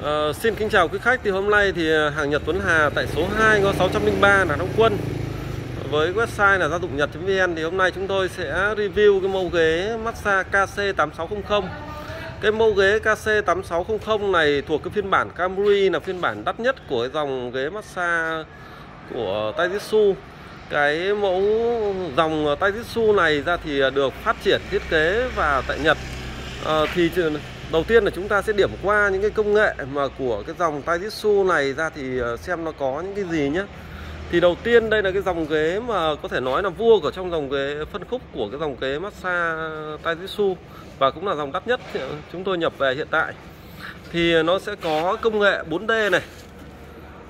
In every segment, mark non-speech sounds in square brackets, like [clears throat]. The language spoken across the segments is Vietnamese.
Uh, xin kính chào quý khách. Thì hôm nay thì ờ, hàng Nhật Tuấn Hà tại số 2 ngõ 603 là đông Quân. Với website là gia dụng nhật.vn thì hôm nay chúng tôi sẽ review cái mẫu ghế massage KC8600 cái mẫu ghế KC8600 này thuộc cái phiên bản Camry là phiên bản đắt nhất của cái dòng ghế massage của Taijitsu cái mẫu dòng Taijitsu này ra thì ờ, được phát triển thiết kế và tại Nhật à, thì đầu tiên là chúng ta sẽ điểm qua những cái công nghệ mà của cái dòng Taijitsu này ra thì ờ, xem nó có những cái gì nhé thì đầu tiên đây là cái dòng ghế mà có thể nói là vua của trong dòng ghế phân khúc của cái dòng ghế massage Taijitsu và cũng là dòng đắt nhất chúng tôi nhập về hiện tại. Thì nó sẽ có công nghệ 4D này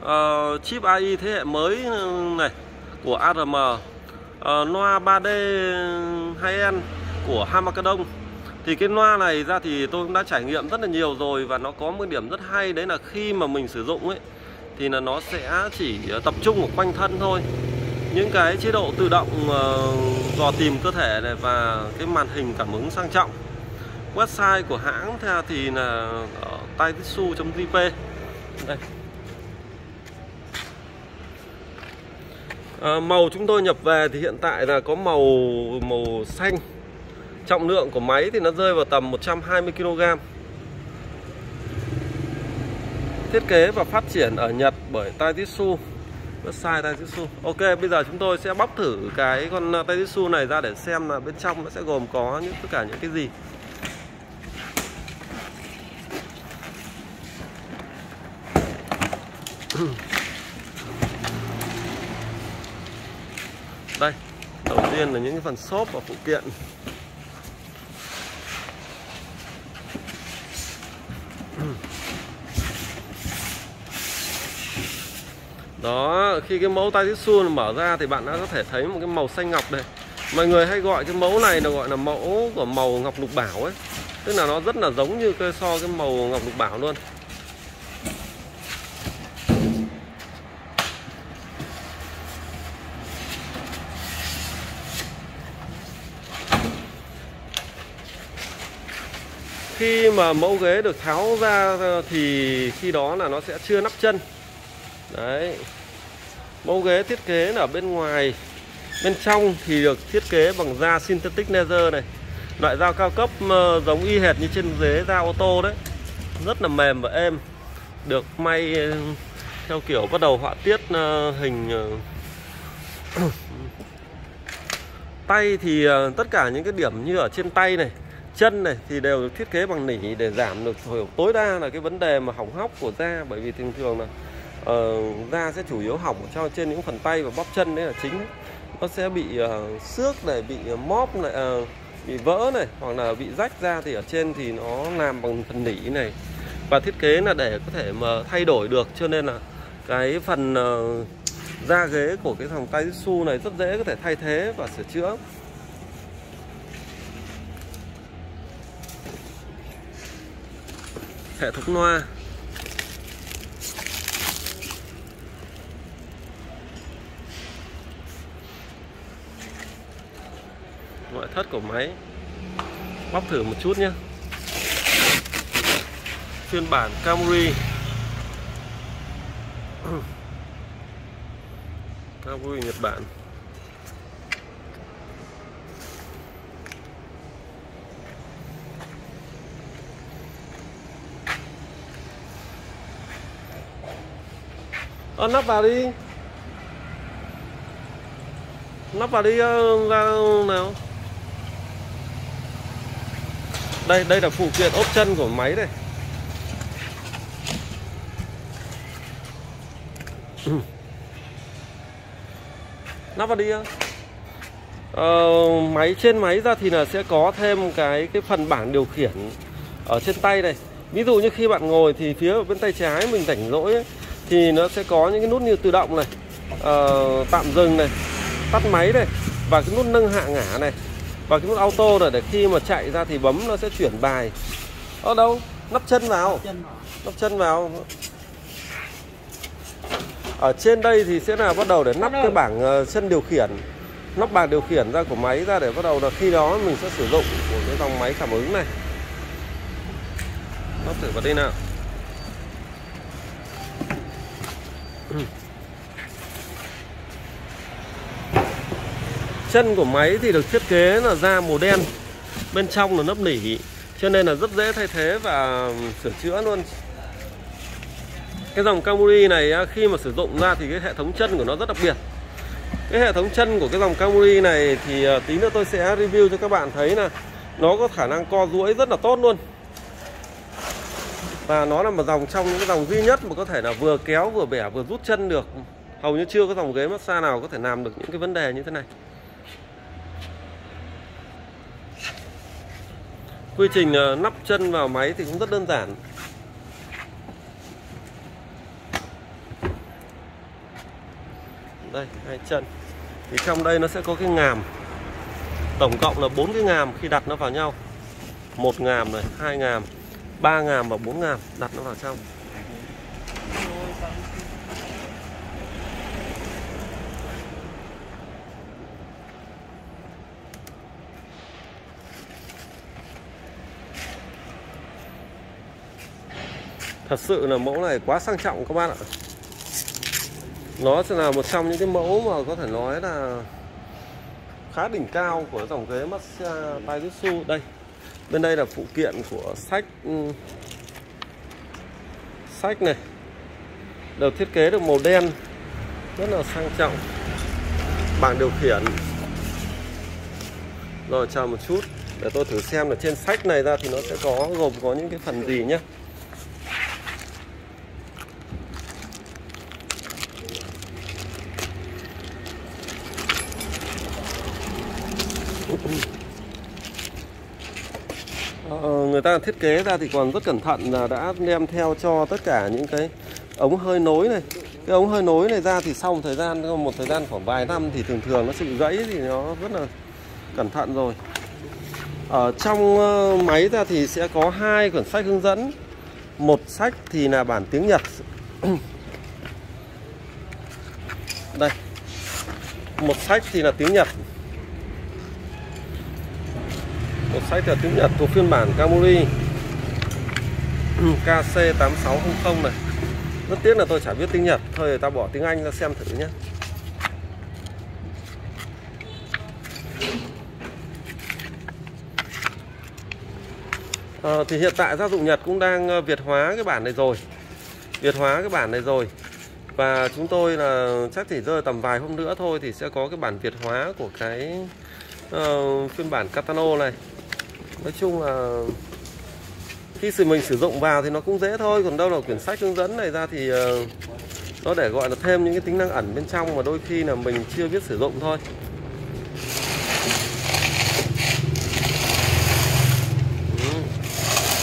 uh, chip AI thế hệ mới ừ, này của ARM uh, loa 3D 2N của Hamakadon thì cái loa này ra thì tôi cũng đã trải nghiệm rất là nhiều rồi và nó có một điểm rất hay đấy là khi mà mình sử dụng ấy thì là nó sẽ chỉ tập trung ở quanh thân thôi. Những cái chế độ tự động uh, dò tìm cơ thể này và cái màn hình cảm ứng sang trọng. Website của hãng thì là ở taititsu.jp đây. À, màu chúng tôi nhập về thì hiện tại là có màu màu xanh. Trọng lượng của máy thì nó rơi vào tầm 120 kg Thiết kế và phát triển ở Nhật bởi Taijitsu Website Taijitsu Ok, bây giờ chúng tôi sẽ bóc thử cái con uh, Taijitsu này ra để xem là bên trong nó sẽ gồm có những, tất cả những cái gì. Đây, Đầu tiên là những cái phần xốp và phụ kiện. Đó, khi cái mẫu tay Tajitsu mở ra thì bạn đã có thể thấy một cái màu xanh ngọc đây mọi người hay gọi cái mẫu này là gọi là mẫu của màu ngọc lục bảo ấy. Tức là nó rất là giống như cái so cái màu ngọc lục bảo luôn. Khi mà mẫu ghế được tháo ra ờ, thì khi đó là nó sẽ chưa nắp chân đấy. Mẫu ghế thiết kế ở bên ngoài. Bên trong thì được thiết kế bằng da synthetic leather này. Loại dao cao cấp ờ, giống y hệt như trên ghế da ô tô đấy. Rất là mềm và êm. Được may ờ, theo kiểu bắt đầu họa tiết ờ, hình [coughs] tay thì tất cả những cái điểm như ở trên tay này, chân này thì đều được thiết kế bằng nỉ để giảm được tối đa là cái vấn đề mà hỏng hóc của da. Bởi vì thường thường là Ờ, da sẽ chủ yếu hỏng cho trên những phần tay và bóp chân đấy là chính. Nó sẽ bị uh, xước này bị ờ, uh, móp này uh, bị vỡ này hoặc là bị rách ra thì ở trên thì nó làm bằng phần nỉ này. Và thiết kế là để có thể mà thay đổi được cho nên là cái phần uh, da ghế của cái thằng tay su này rất dễ có thể thay thế và sửa chữa. Hệ thống loa. Thất của máy. Bóc thử một chút nhé phiên bản Camry. [clears throat] Camry Nhật Bản. Ơ, nắp vào đi. Nắp vào đi ờ, ra nào. Đây đây là phụ kiện ốp chân của máy đây. [clears throat] Nắp vào đi ờ, Máy trên máy ra thì là sẽ có thêm cái cái phần bảng điều khiển ở trên tay này Ví dụ như khi bạn ngồi thì phía bên tay trái mình rảnh rỗi ấy, thì nó sẽ có những cái nút như tự động này uh, tạm dừng này tắt máy này và cái nút nâng hạ ngã này và cái nút auto này để khi mà chạy ra thì bấm nó sẽ chuyển bài. Ở đâu? Nắp chân vào. Nắp chân vào. Ở trên đây thì sẽ là bắt đầu để nắp cái bảng ờ, chân điều khiển. Nắp bảng điều khiển ra của máy ra để bắt đầu là khi đó mình sẽ sử dụng của cái dòng máy cảm ứng này. Nó thử vào đây nào chân của máy thì được thiết kế là da màu đen. Bên trong là nấp nỉ, cho nên là rất dễ thay thế và sửa chữa luôn. Cái dòng Camry này khi mà sử dụng ra thì cái hệ thống chân của nó rất đặc biệt. Cái hệ thống chân của cái dòng Camry này thì ờ, tí nữa tôi sẽ review cho các bạn thấy là nó có khả năng co duỗi rất là tốt luôn. Và nó là một dòng trong những cái dòng duy nhất mà có thể là vừa kéo, vừa bẻ, vừa rút chân được. Hầu như chưa có dòng ghế massage nào có thể làm được những cái vấn đề như thế này. Quy trình ờ, nắp chân vào máy thì cũng rất đơn giản. Đây, hai chân. Thì trong đây nó sẽ có cái ngàm. Tổng cộng là bốn cái ngàm khi đặt nó vào nhau. Một ngàm này, hai ngàm, ba ngàm và bốn ngàm đặt nó vào trong. Thật sự là mẫu này quá sang trọng các bạn ạ. Nó sẽ là một trong những cái mẫu mà có thể nói là khá đỉnh cao của dòng ghế Mazda Taijutsu đây, bên đây là phụ kiện của sách ừ, sách này. Đều thiết kế được màu đen, rất là sang trọng. Bảng điều khiển. Rồi, chờ một chút, để tôi thử xem là trên sách này ra thì nó sẽ có, gồm có những cái phần gì nhé Ờ, ờ, người ta thiết kế ra thì còn rất cẩn thận là đã đem theo cho tất cả những cái ống hơi nối này. Cái ống hơi nối này ra thì sau một thời gian một thời gian khoảng vài năm thì thường thường nó sẽ bị gãy thì nó rất là cẩn thận rồi. Ở trong ờ, máy ra thì sẽ có hai quyển sách hướng dẫn. Một sách thì là bản tiếng Nhật. Đây. Một sách thì là tiếng Nhật một sách theo tiếng Nhật thuộc phiên bản Camry ừ, KC8600 này. Rất tiếc là tôi chả biết tiếng Nhật. Thôi ta bỏ tiếng Anh ra xem thử nhé à, ờ, thì hiện tại gia dụng Nhật cũng đang ờ, Việt hóa cái bản này rồi. Việt hóa cái bản này rồi. Và chúng tôi là chắc chỉ rơi tầm vài hôm nữa thôi thì sẽ có cái bản Việt hóa của cái uh, phiên bản Catano này nói chung là khi sự mình sử dụng vào thì nó cũng dễ thôi, còn đâu là quyển sách hướng dẫn này ra thì ờ, nó để gọi là thêm những cái tính năng ẩn bên trong mà đôi khi là mình chưa biết sử dụng thôi. Ừ.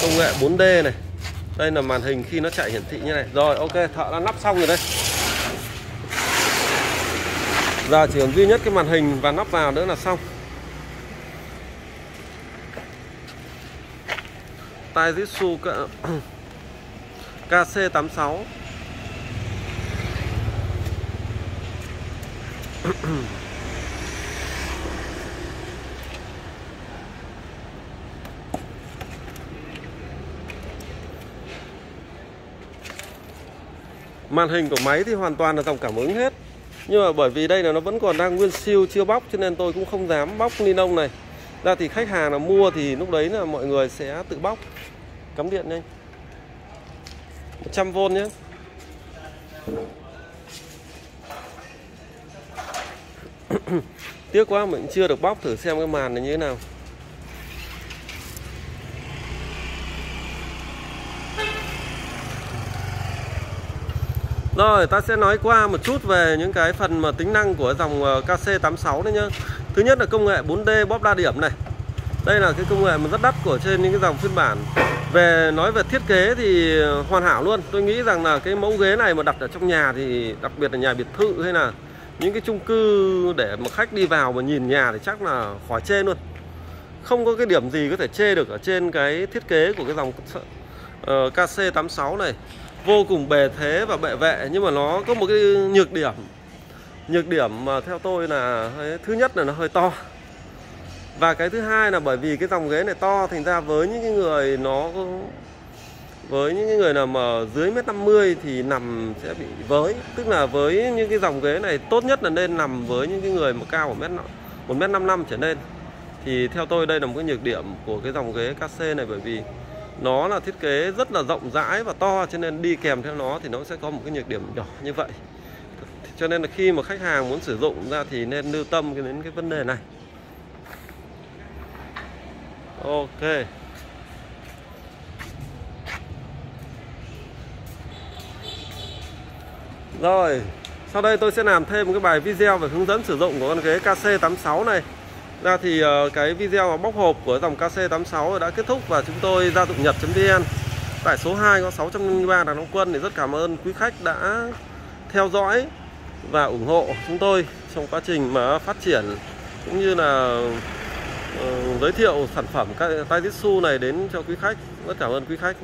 Công nghệ 4D này. Đây là màn hình khi nó chạy hiển thị như này. Rồi, ok, thợ đã nắp xong rồi đây. Giờ chỉ còn duy nhất cái màn hình và nắp vào nữa là xong. Taijutsu KC86 Màn hình của máy thì hoàn toàn là dòng cảm ứng hết. Nhưng mà bởi vì đây là nó vẫn còn đang nguyên siêu chưa bóc, Cho nên tôi cũng không dám bóc ni lông này ra thì khách hàng là mua thì lúc đấy là mọi người sẽ tự bóc. Cắm điện nhanh. 100V nhé. [coughs] Tiếc quá, mình chưa được bóc thử xem cái màn này như thế nào. Rồi ta sẽ nói qua một chút về những cái phần mà tính năng của dòng ờ, KC86 đấy nhá. Thứ nhất là công nghệ 4D bóp đa điểm này. Đây là cái công nghệ mà rất đắt của trên những cái dòng phiên bản. Về nói về thiết kế thì hoàn hảo luôn. Tôi nghĩ rằng là cái mẫu ghế này mà đặt ở trong nhà thì đặc biệt là nhà biệt thự hay là những cái chung cư để mà khách đi vào mà nhìn nhà thì chắc là khỏi chê luôn. Không có cái điểm gì có thể chê được ở trên cái thiết kế của cái dòng uh, KC86 này. Vô cùng bề thế và bệ vệ, nhưng mà nó có một cái nhược điểm. Nhược điểm mà theo tôi là thứ nhất là nó hơi to. Và cái thứ hai là bởi vì cái dòng ghế này to, thành ra với những cái người nó với những cái người nào mà dưới mét 50 thì nằm sẽ bị với. Tức là với những cái dòng ghế này tốt nhất là nên nằm với những cái người mà cao ở mét một mét năm trở lên. Thì theo tôi đây là một cái nhược điểm của cái dòng ghế KC này bởi vì nó là thiết kế rất là rộng rãi và to, cho nên đi kèm theo nó thì nó sẽ có một cái nhược điểm nhỏ như vậy. Cho nên là khi mà khách hàng muốn sử dụng ra thì nên lưu tâm đến cái vấn đề này. Ok. Rồi, sau đây tôi sẽ làm thêm một cái bài video về hướng dẫn sử dụng của con ghế KC86 này ra thì ờ, cái video bóc hộp của dòng KC86 đã kết thúc và chúng tôi ra dụng nhật.vn tại số 2 có 603 đàn ông quân thì rất cảm ơn quý khách đã theo dõi và ủng hộ chúng tôi trong quá trình mà phát triển cũng như là uh, giới thiệu sản phẩm các tay su này đến cho quý khách. Rất cảm ơn quý khách.